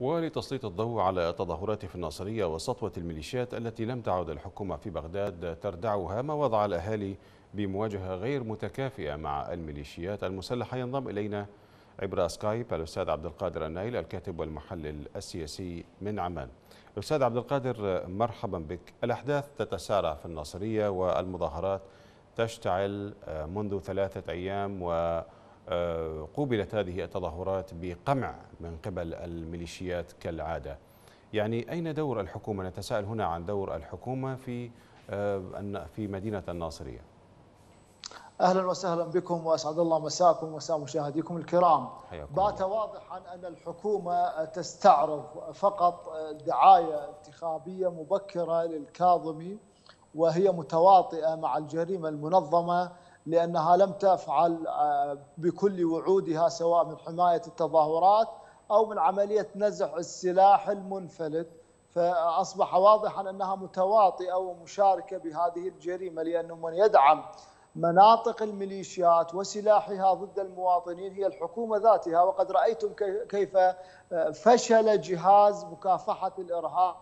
ولتسليط الضوء على التظاهرات في الناصرية وسطوة الميليشيات التي لم تعد الحكومة في بغداد تردعها ما وضع الأهالي بمواجهة غير متكافئة مع الميليشيات المسلحة. ينضم إلينا عبر سكايب الأستاذ عبد القادر النايل الكاتب والمحلل السياسي من عمان. أستاذ عبد القادر مرحبا بك. الأحداث تتسارع في الناصرية والمظاهرات تشتعل منذ ثلاثة أيام و قوبلت هذه التظاهرات بقمع من قبل الميليشيات كالعادة. يعني أين دور الحكومة؟ نتساءل هنا عن دور الحكومة في في مدينة الناصرية. أهلا وسهلا بكم وأسعد الله مساكم ومساء مشاهديكم الكرام. بات واضحا أن الحكومة تستعرض فقط دعاية انتخابية مبكرة للكاظمي وهي متواطئة مع الجريمة المنظمة لأنها لم تفعل بكل وعودها سواء من حماية التظاهرات أو من عملية نزع السلاح المنفلت. فأصبح واضحا أنها متواطئة ومشاركة بهذه الجريمة لأنه من يدعم مناطق الميليشيات وسلاحها ضد المواطنين هي الحكومة ذاتها. وقد رأيتم كيف فشل جهاز مكافحة الإرهاب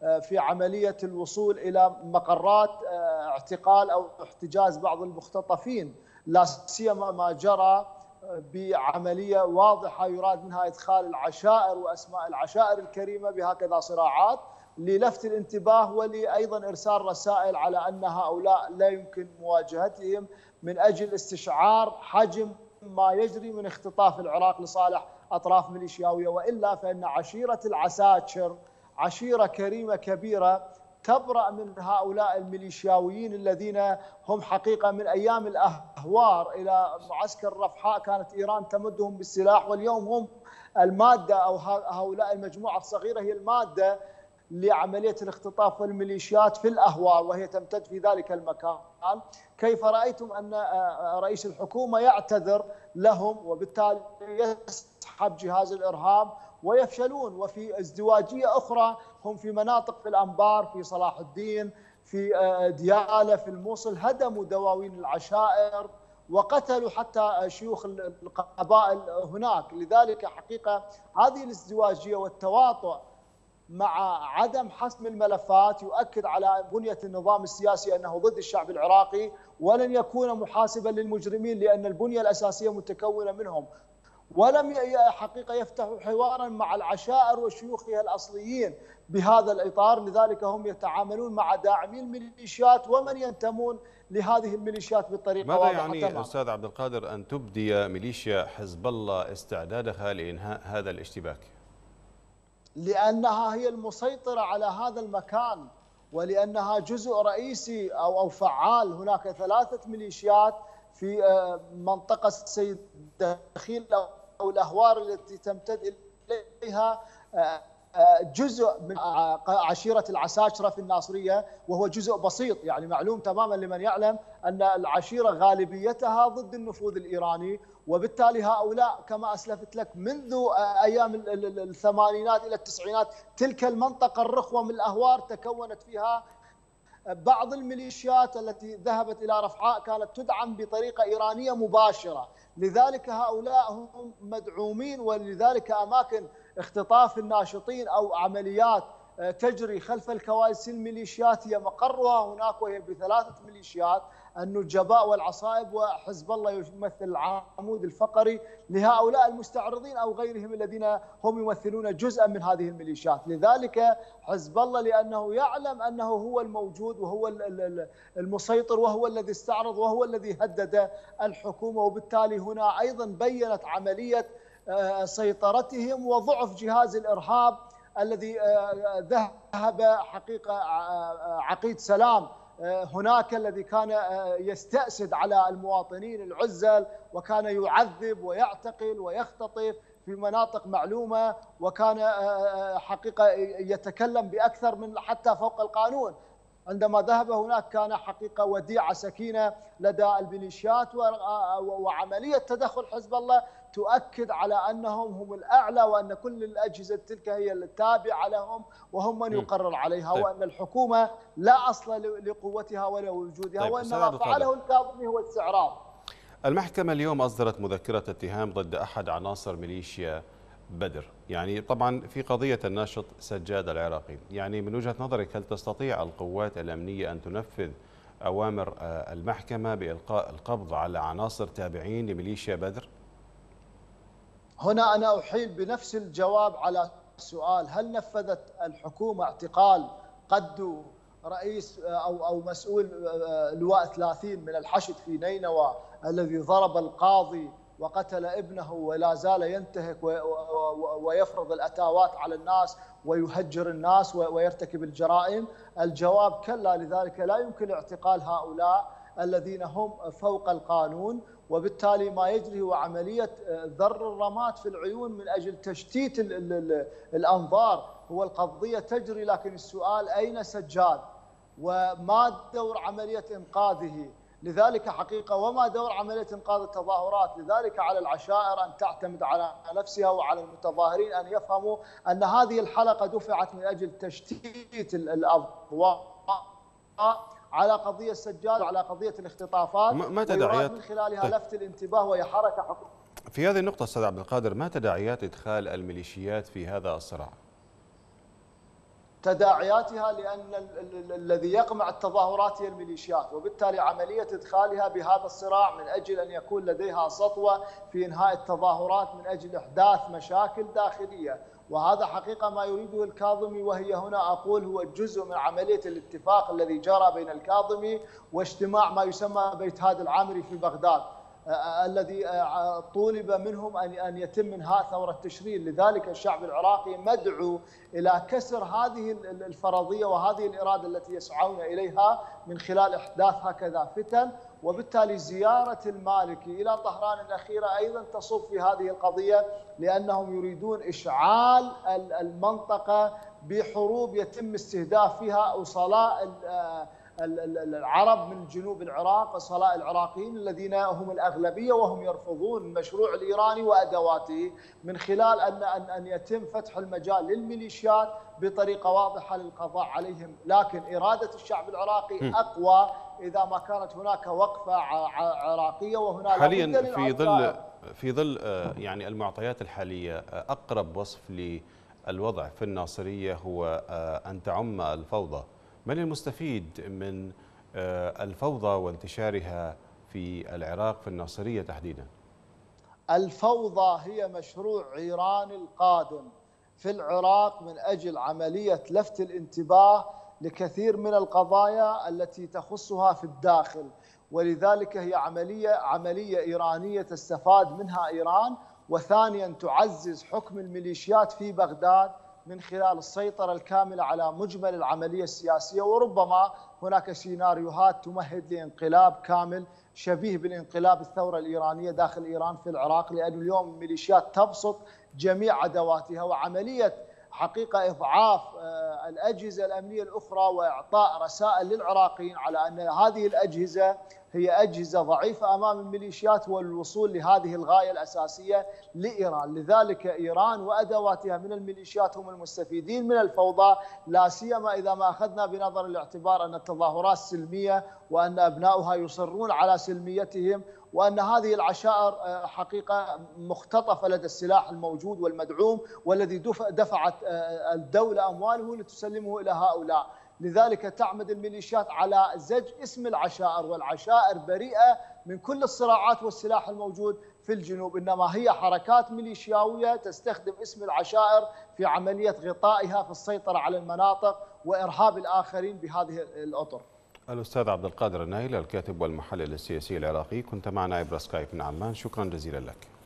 في عملية الوصول إلى مقرات اعتقال أو احتجاز بعض المختطفين. لا سيما ما جرى بعملية واضحة يراد منها إدخال العشائر وأسماء العشائر الكريمة بهكذا صراعات للفت الانتباه ولايضا إرسال رسائل على أن هؤلاء لا يمكن مواجهتهم من أجل استشعار حجم ما يجري من اختطاف العراق لصالح أطراف ميليشياوية. وإلا فإن عشيرة العساكر عشيرة كريمة كبيرة تبرأ من هؤلاء الميليشياويين الذين هم حقيقة من أيام الأهوار إلى معسكر رفحاء كانت إيران تمدهم بالسلاح واليوم هم المادة أو هؤلاء المجموعة الصغيرة هي المادة لعملية الاختطاف والميليشيات في الأهوار وهي تمتد في ذلك المكان. كيف رأيتم أن رئيس الحكومة يعتذر لهم وبالتالي يسحب جهاز الإرهاب ويفشلون. وفي ازدواجية أخرى هم في مناطق في الأنبار في صلاح الدين في ديالة في الموصل هدموا دواوين العشائر وقتلوا حتى شيوخ القبائل هناك. لذلك حقيقة هذه الازدواجية والتواطؤ مع عدم حسم الملفات يؤكد على بنية النظام السياسي أنه ضد الشعب العراقي ولن يكون محاسبا للمجرمين لأن البنية الأساسية متكونة منهم. ولم حقيقة يفتحوا حوارا مع العشائر وشيوخها الأصليين بهذا الإطار لذلك هم يتعاملون مع داعمي الميليشيات ومن ينتمون لهذه الميليشيات بالطريقة ماذا يعني تمام. أستاذ عبد القادر أن تبدي ميليشيا حزب الله استعدادها لإنهاء هذا الاشتباك؟ لأنها هي المسيطرة على هذا المكان ولأنها جزء رئيسي أو أو فعال هناك ثلاثة ميليشيات في منطقة السيد دخيل أو الأهوار التي تمتد إليها جزء من عشيرة العساكره في الناصرية وهو جزء بسيط. يعني معلوم تماما لمن يعلم أن العشيرة غالبيتها ضد النفوذ الإيراني وبالتالي هؤلاء كما أسلفت لك منذ أيام الثمانينات إلى التسعينات تلك المنطقة الرخوة من الأهوار تكونت فيها بعض الميليشيات التي ذهبت إلى رفحاء كانت تدعم بطريقة إيرانية مباشرة، لذلك هؤلاء هم مدعومين ولذلك أماكن اختطاف الناشطين أو عمليات تجري خلف الكواليس الميليشيات هي مقرها هناك وهي بثلاثة ميليشيات النجباء والعصائب وحزب الله يمثل العمود الفقري لهؤلاء المستعرضين أو غيرهم الذين هم يمثلون جزءا من هذه الميليشيات، لذلك حزب الله لأنه يعلم أنه هو الموجود وهو المسيطر وهو الذي استعرض وهو الذي هدد الحكومة وبالتالي هنا أيضا بينت عملية سيطرتهم وضعف جهاز الإرهاب الذي ذهب حقيقة عقيد سلام هناك الذي كان يستأسد على المواطنين العزل وكان يعذب ويعتقل ويختطف في مناطق معلومة وكان حقيقة يتكلم بأكثر من حتى فوق القانون. عندما ذهب هناك كان حقيقة وديعة سكينة لدى الميليشيات وعملية تدخل حزب الله تؤكد على أنهم هم الأعلى وأن كل الأجهزة تلك هي التابعة لهم وهم من يقرر عليها طيب. وأن الحكومة لا أصل لقوتها ولا وجودها طيب. وان ما فعله الكاظمي هو استعراض. المحكمة اليوم أصدرت مذكرة اتهام ضد أحد عناصر ميليشيا بدر يعني طبعا في قضية الناشط سجاد العراقي يعني من وجهة نظرك هل تستطيع القوات الأمنية أن تنفذ أوامر المحكمة بإلقاء القبض على عناصر تابعين لميليشيا بدر؟ هنا أنا أحيل بنفس الجواب على السؤال هل نفذت الحكومة اعتقال قد رئيس أو أو مسؤول لواء 30 من الحشد في نينوى الذي ضرب القاضي وقتل ابنه ولا زال ينتهك ويفرض الأتاوات على الناس ويهجر الناس ويرتكب الجرائم. الجواب كلا لذلك لا يمكن اعتقال هؤلاء الذين هم فوق القانون وبالتالي ما يجري هو عملية ذر الرماد في العيون من أجل تشتيت الأنظار. هو القضية تجري لكن السؤال أين سجاد؟ وما دور عملية إنقاذه؟ لذلك حقيقة وما دور عملية إنقاذ التظاهرات لذلك على العشائر أن تعتمد على نفسها وعلى المتظاهرين أن يفهموا أن هذه الحلقة دفعت من أجل تشتيت الأضواء على قضية السجاد وعلى قضية الاختطافات ما تداعيات من خلالها طيب. لفت الانتباه وهي حركة حقوقية في هذه النقطة أستاذ عبد القادر ما تداعيات إدخال الميليشيات في هذا الصراع؟ تداعياتها لأن الذي يقمع التظاهرات هي الميليشيات وبالتالي عملية إدخالها بهذا الصراع من أجل أن يكون لديها سطوة في إنهاء التظاهرات من أجل إحداث مشاكل داخلية. وهذا حقيقة ما يريده الكاظمي وهي هنا أقول هو جزء من عملية الاتفاق الذي جرى بين الكاظمي واجتماع ما يسمى بيت هادي العامري في بغداد. الذي طولب منهم أن يتم انهاء ثورة تشرين، لذلك الشعب العراقي مدعو إلى كسر هذه الفرضية وهذه الإرادة التي يسعون إليها من خلال إحداث هكذا فتن، وبالتالي زيارة المالكي إلى طهران الأخيرة أيضا تصب في هذه القضية لأنهم يريدون إشعال المنطقة بحروب يتم استهداف فيها وصلاء العرب من جنوب العراق الصلاء العراقيين الذين هم الأغلبية وهم يرفضون المشروع الإيراني وأدواته من خلال أن أن أن يتم فتح المجال للميليشيات بطريقة واضحة للقضاء عليهم. لكن إرادة الشعب العراقي أقوى إذا ما كانت هناك وقفة عراقية وهناك حاليا في ظل في ظل آه، يعني المعطيات الحالية آه، أقرب وصف للوضع في الناصرية هو آه، أن تعم الفوضى. من المستفيد من آه، الفوضى وانتشارها في العراق في الناصرية تحديدا؟ الفوضى هي مشروع إيران القادم في العراق من أجل عملية لفت الانتباه لكثير من القضايا التي تخصها في الداخل. ولذلك هي عملية عملية إيرانية تستفاد منها إيران وثانيا تعزز حكم الميليشيات في بغداد من خلال السيطرة الكاملة على مجمل العملية السياسية وربما هناك سيناريوهات تمهد لانقلاب كامل شبيه بالانقلاب الثورة الإيرانية داخل إيران في العراق لأن اليوم الميليشيات تبسط جميع أدواتها وعملية حقيقة إضعاف آه، الأجهزة الأمنية الأخرى وإعطاء رسائل للعراقيين على أن هذه الأجهزة هي أجهزة ضعيفة أمام الميليشيات والوصول لهذه الغاية الأساسية لإيران. لذلك إيران وأدواتها من الميليشيات هم المستفيدين من الفوضى لا سيما إذا ما أخذنا بنظر الاعتبار أن التظاهرات سلمية وأن أبناؤها يصرون على سلميتهم وأن هذه العشائر آه، حقيقة مختطفة لدى السلاح الموجود والمدعوم والذي دفعت آه، الدولة أمواله لتسلمه إلى هؤلاء. لذلك تعمد الميليشيات على زج اسم العشائر والعشائر بريئة من كل الصراعات والسلاح الموجود في الجنوب. إنما هي حركات ميليشياوية تستخدم اسم العشائر في عملية غطائها في السيطرة على المناطق وإرهاب الآخرين بهذه الأطر. الأستاذ عبد القادر النايل الكاتب والمحلل السياسي العراقي كنت معنا عبر سكايب من عمان شكرا جزيلا لك.